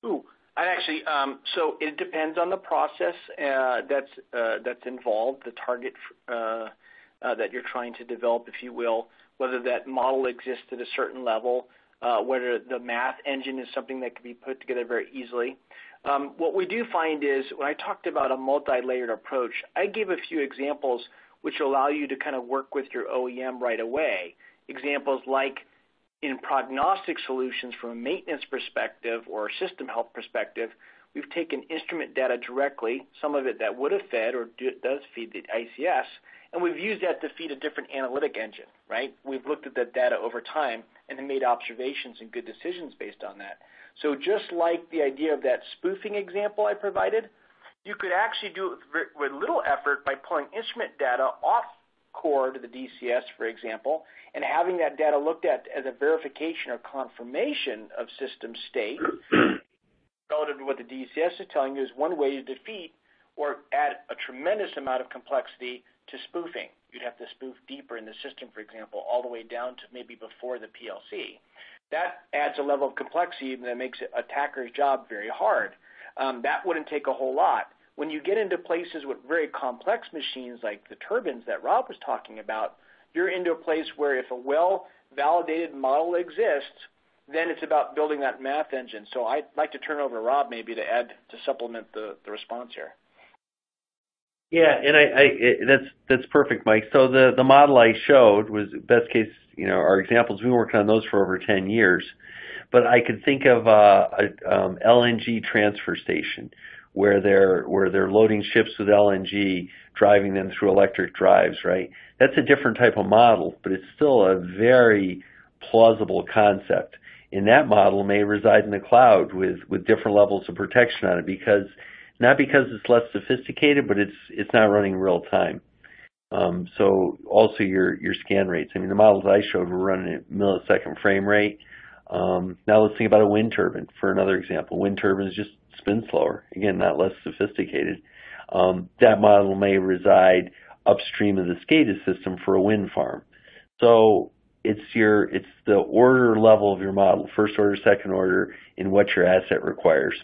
Ooh, I actually, um, so it depends on the process uh, that's uh, that's involved, the target uh, uh, that you're trying to develop, if you will, whether that model exists at a certain level, uh, whether the math engine is something that can be put together very easily. Um, what we do find is when I talked about a multi-layered approach, I gave a few examples which allow you to kind of work with your OEM right away. Examples like in prognostic solutions from a maintenance perspective or a system health perspective, we've taken instrument data directly, some of it that would have fed or do, does feed the ICS, and we've used that to feed a different analytic engine, right? We've looked at that data over time and have made observations and good decisions based on that. So just like the idea of that spoofing example I provided, you could actually do it with little effort by pulling instrument data off core to the DCS, for example, and having that data looked at as a verification or confirmation of system state relative to what the DCS is telling you is one way to defeat or add a tremendous amount of complexity to spoofing. You'd have to spoof deeper in the system, for example, all the way down to maybe before the PLC. That adds a level of complexity that makes attacker's job very hard. Um, that wouldn't take a whole lot. When you get into places with very complex machines like the turbines that Rob was talking about, you're into a place where if a well-validated model exists, then it's about building that math engine. So I'd like to turn over to Rob maybe to add to supplement the, the response here. Yeah, and I, I it, that's that's perfect, Mike. So the the model I showed was best case. You know, our examples. we've worked on those for over ten years, but I could think of uh, a um, LNG transfer station where they're where they're loading ships with LNG, driving them through electric drives. Right. That's a different type of model, but it's still a very plausible concept. And that model may reside in the cloud with with different levels of protection on it because not because it's less sophisticated, but it's it's not running real time. Um, so also your your scan rates. I mean, the models I showed were running at millisecond frame rate. Um, now let's think about a wind turbine for another example. Wind turbines just spin slower. Again, not less sophisticated. Um, that model may reside upstream of the SCADA system for a wind farm. So it's your it's the order level of your model, first order, second order, in what your asset requires.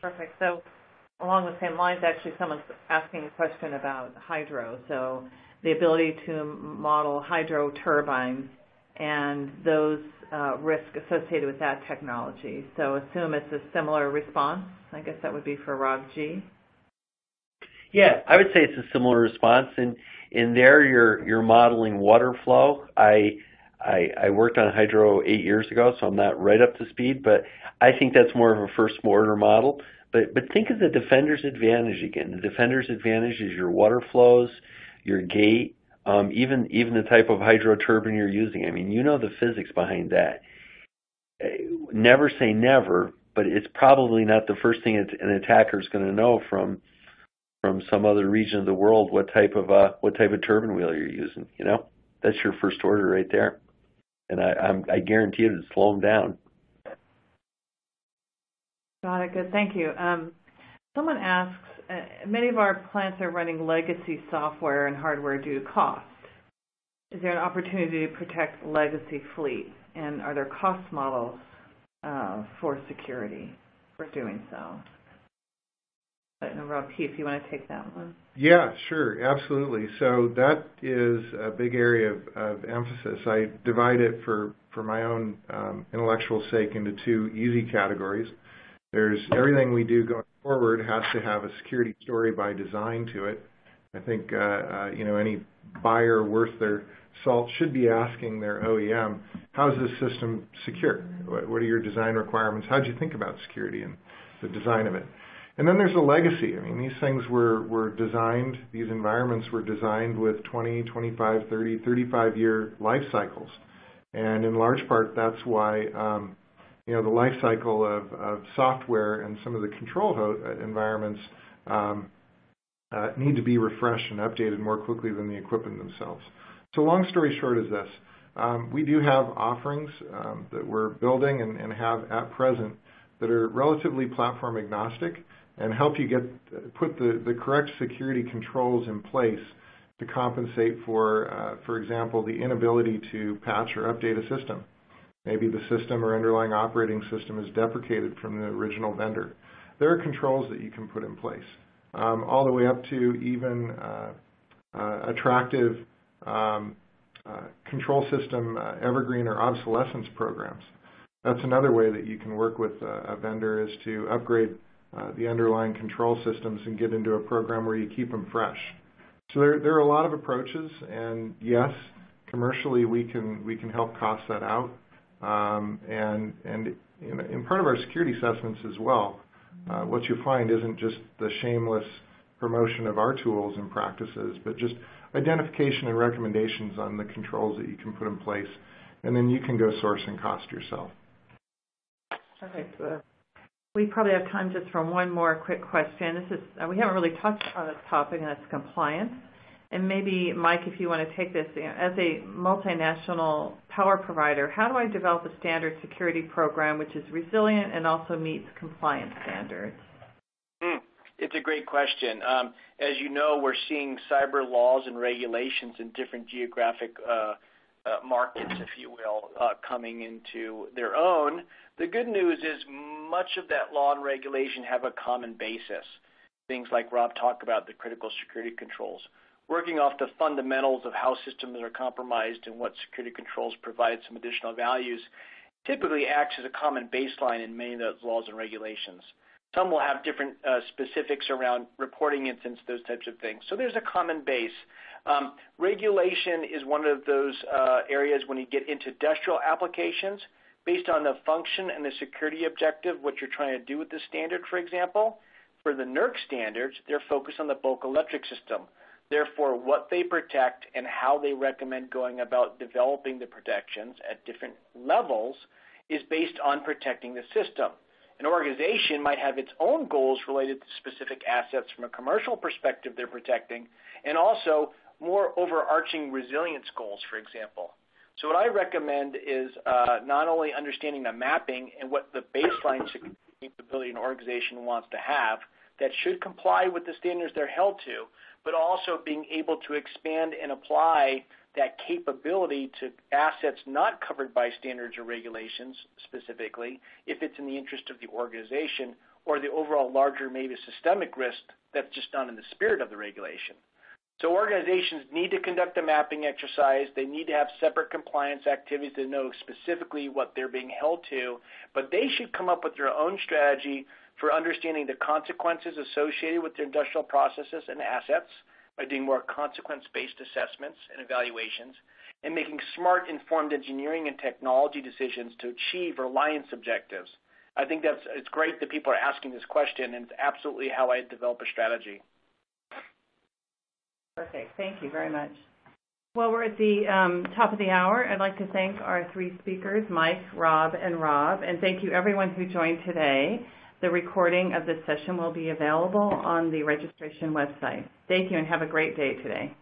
Perfect. So along the same lines, actually, someone's asking a question about hydro. So the ability to model hydro turbines and those uh, risks associated with that technology. So assume it's a similar response. I guess that would be for Rob G. Yeah, I would say it's a similar response. And in there, you're you're modeling water flow. I I, I worked on hydro eight years ago, so I'm not right up to speed, but I think that's more of a first order model. But but think of the defender's advantage again. The defender's advantage is your water flows, your gate, um, even even the type of hydro turbine you're using. I mean, you know the physics behind that. Uh, never say never, but it's probably not the first thing an attacker is going to know from from some other region of the world what type of uh, what type of turbine wheel you're using. You know, that's your first order right there and I, I'm, I guarantee it would slow them down. Got it. Good. Thank you. Um, someone asks, many of our plants are running legacy software and hardware due to cost. Is there an opportunity to protect legacy fleet, and are there cost models uh, for security for doing so? Rob P., if you want to take that one. Yeah, sure. Absolutely. So that is a big area of, of emphasis. I divide it for, for my own um, intellectual sake into two easy categories. There's everything we do going forward has to have a security story by design to it. I think uh, uh, you know any buyer worth their salt should be asking their OEM, how is this system secure? What, what are your design requirements? How did you think about security and the design of it? And then there's a legacy. I mean, these things were, were designed, these environments were designed with 20, 25, 30, 35 year life cycles. And in large part, that's why, um, you know, the life cycle of, of software and some of the control uh, environments um, uh, need to be refreshed and updated more quickly than the equipment themselves. So long story short is this. Um, we do have offerings um, that we're building and, and have at present that are relatively platform agnostic and help you get put the, the correct security controls in place to compensate for, uh, for example, the inability to patch or update a system. Maybe the system or underlying operating system is deprecated from the original vendor. There are controls that you can put in place, um, all the way up to even uh, uh, attractive um, uh, control system uh, evergreen or obsolescence programs. That's another way that you can work with a vendor is to upgrade uh, the underlying control systems and get into a program where you keep them fresh. So there, there are a lot of approaches, and yes, commercially we can we can help cost that out, and and in, in, part of our security assessments as well. Uh, what you find isn't just the shameless promotion of our tools and practices, but just identification and recommendations on the controls that you can put in place, and then you can go source and cost yourself. Perfect. We probably have time just for one more quick question. This is uh, we haven't really touched on this topic, and that's compliance. And maybe, Mike, if you want to take this, as a multinational power provider, how do I develop a standard security program which is resilient and also meets compliance standards? Mm, it's a great question. Um, as you know, we're seeing cyber laws and regulations in different geographic uh, uh, markets, if you will, uh, coming into their own. The good news is much of that law and regulation have a common basis. Things like Rob talked about, the critical security controls. Working off the fundamentals of how systems are compromised and what security controls provide some additional values typically acts as a common baseline in many of those laws and regulations. Some will have different uh, specifics around reporting incidents, those types of things. So there's a common base. Um, regulation is one of those uh, areas when you get into industrial applications based on the function and the security objective, what you're trying to do with the standard, for example. For the NERC standards, they're focused on the bulk electric system. Therefore, what they protect and how they recommend going about developing the protections at different levels is based on protecting the system. An organization might have its own goals related to specific assets from a commercial perspective they're protecting, and also more overarching resilience goals, for example. So what I recommend is uh, not only understanding the mapping and what the baseline capability an organization wants to have that should comply with the standards they're held to, but also being able to expand and apply that capability to assets not covered by standards or regulations specifically, if it's in the interest of the organization or the overall larger, maybe systemic risk that's just not in the spirit of the regulation. So organizations need to conduct a mapping exercise. They need to have separate compliance activities to know specifically what they're being held to, but they should come up with their own strategy for understanding the consequences associated with their industrial processes and assets by doing more consequence-based assessments and evaluations and making smart, informed engineering and technology decisions to achieve reliance objectives. I think that's it's great that people are asking this question, and it's absolutely how I develop a strategy. Perfect. Thank you very much. Well, we're at the um, top of the hour. I'd like to thank our three speakers, Mike, Rob, and Rob, and thank you everyone who joined today. The recording of this session will be available on the registration website. Thank you and have a great day today.